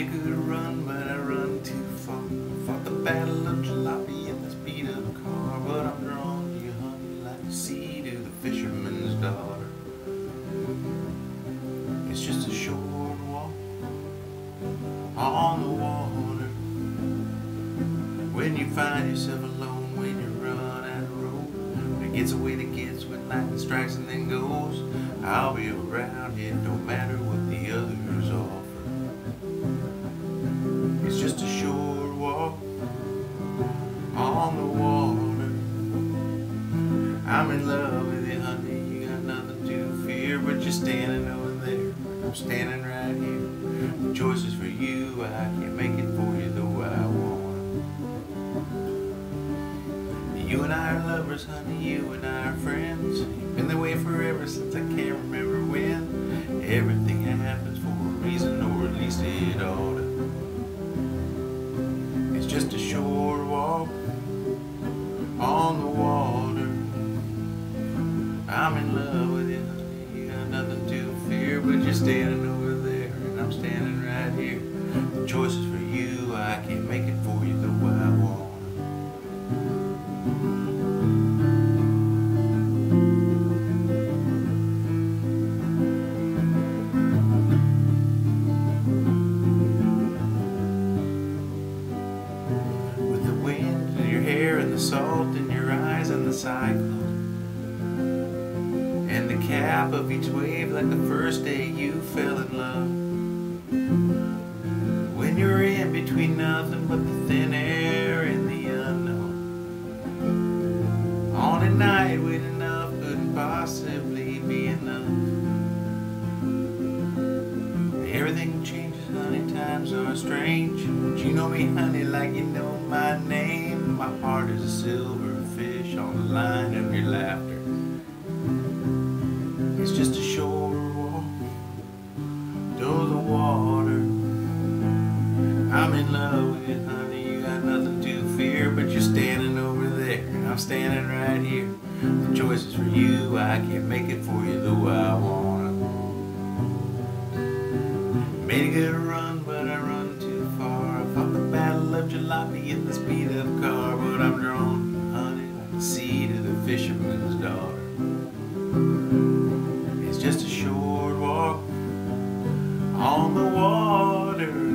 I could run, but I run too far. Fought the battle of jalopy and the speed of a car, but I'm drawn to you, honey, like the sea to the fisherman's daughter. It's just a short walk on the water. When you find yourself alone, when you run out of road, when it gets away that gets when lightning strikes and then goes, I'll be around you, no matter what the others are. I'm in love with you, honey. You got nothing to fear, but you're standing over there. I'm standing right here. The choice is for you. I can't make it for you the way I want. You and I are lovers, honey. You and I are friends. Been that way forever since I can't remember when. Everything happens for a reason, or at least it ought to. It's just a short walk on the water. I'm in love with you, honey. You got nothing to fear, but you're standing over there, and I'm standing right here. The choice is for you. I can't make it for you the way I want. With the wind in your hair and the salt in your eyes and the cyclone. And the cap of each wave like the first day you fell in love. When you're in between nothing but the thin air and the unknown. On a night when enough couldn't possibly be enough. Everything changes, honey, times are strange. But you know me, honey, like you know my name. My heart is a silver fish on the line of your laughter. love with honey. You got nothing to fear, but you're standing over there, and I'm standing right here. The choice is for you, I can't make it for you, the way I wanna. Made a good run, but I run too far. I fought the battle of jalopy in the speed of car, but I'm drawn, honey, like the sea to the fisherman's daughter. It's just a short walk on the water.